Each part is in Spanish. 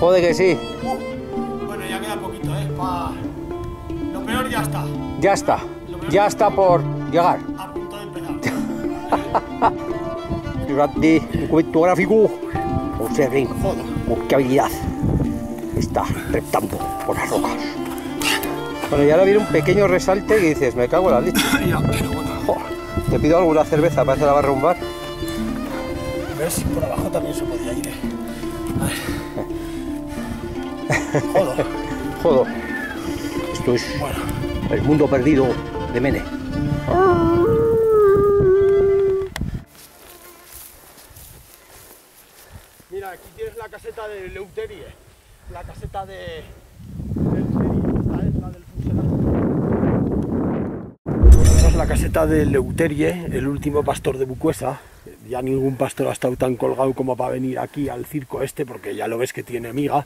Joder que sí. Bueno, ya queda poquito, ¿eh? Pa... Lo peor ya está. Ya está. Ya está por llegar. A punto de empezar. Fíjate, encuentro gráfico. Qué habilidad está reptando por las rocas. Bueno, y ahora viene un pequeño resalte que dices, me cago en la leche. ya, pero bueno. Joder, te pido alguna cerveza, parece la va a rumbar. ¿Ves? Por abajo también se podía ir. ¿eh? Joder. Joder. Esto es Bueno, el mundo perdido de Mene. mira, aquí tienes la caseta de Leuterie. La caseta de. la caseta de Leuterie, el último pastor de Bucuesa. Ya ningún pastor ha estado tan colgado como para venir aquí al circo este, porque ya lo ves que tiene miga.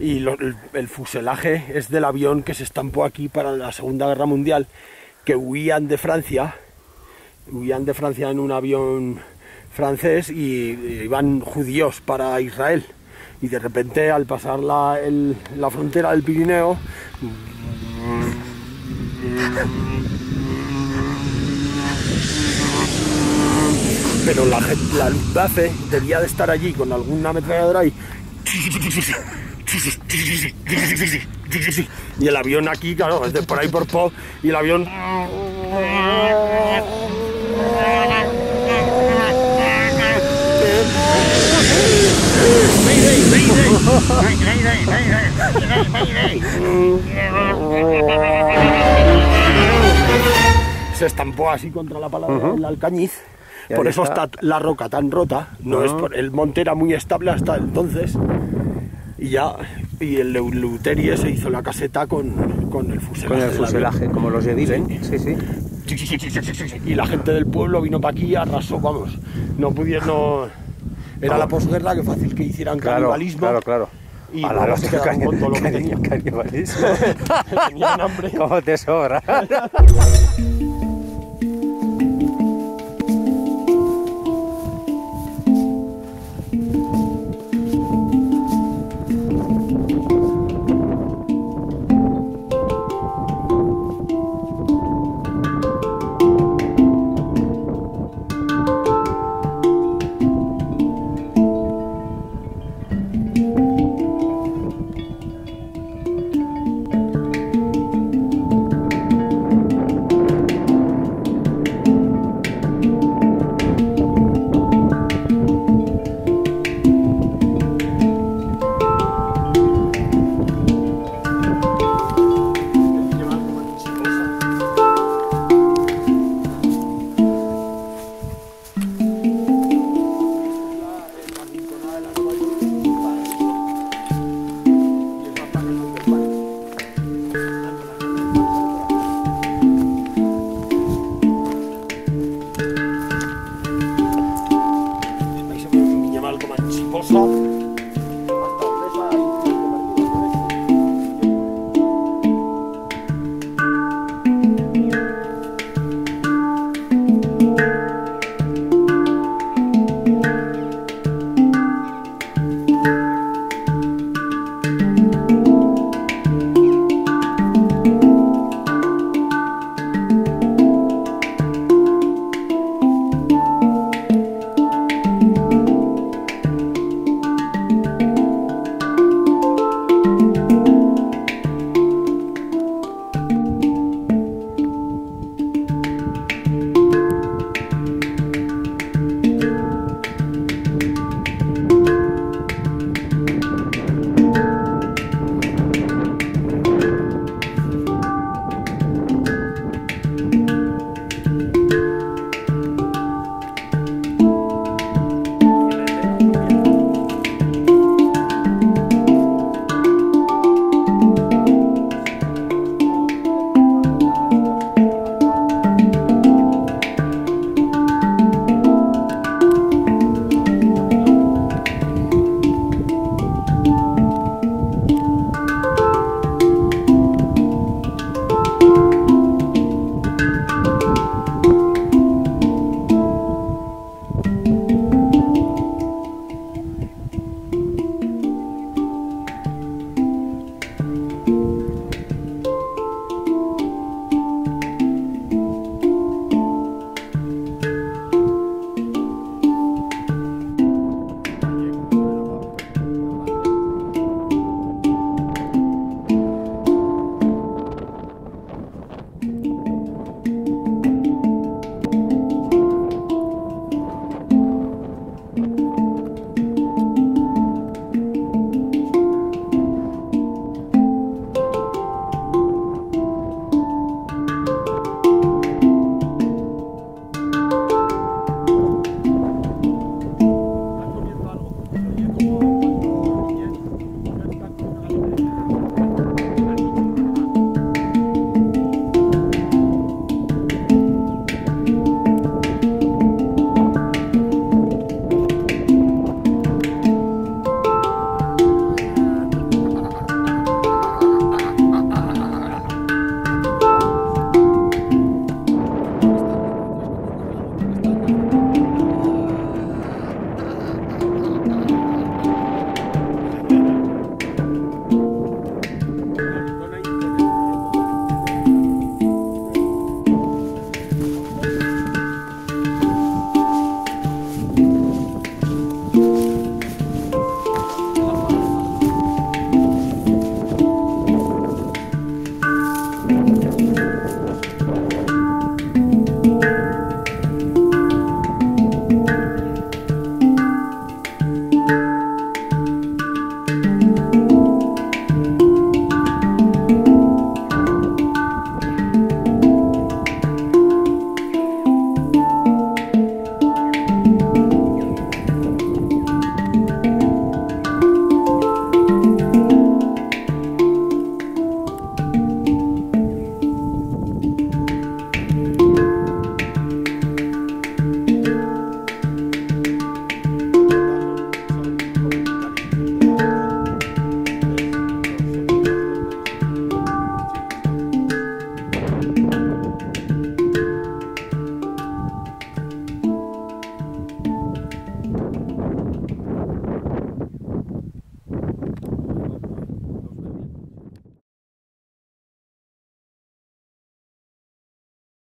Y el, el fuselaje es del avión que se estampó aquí para la Segunda Guerra Mundial, que huían de Francia, huían de Francia en un avión francés y iban judíos para Israel. Y de repente al pasar la, la frontera del Pirineo, pero la, la Luftwaffe debía de estar allí con alguna ametralladora y y el avión aquí, claro, es de por ahí por po y el avión se estampó así contra la palabra del alcañiz. Y Por eso está. está la roca tan rota. No es por, el monte era muy estable hasta entonces. Y ya, y el Leu- Leuterie se hizo la caseta con, con el fuselaje. Con el fuselaje, como los de Viven. Sí, sí. Y la gente del pueblo vino para aquí y arrasó, vamos. No pudieron. no- Era la posguerra, que fácil que hicieran Claro, canibalismo. claro, claro. Y A la se hostia, quedaron con todo lo que tenían. canibalismo. Tenían hambre. ¿Cómo te sobra? com.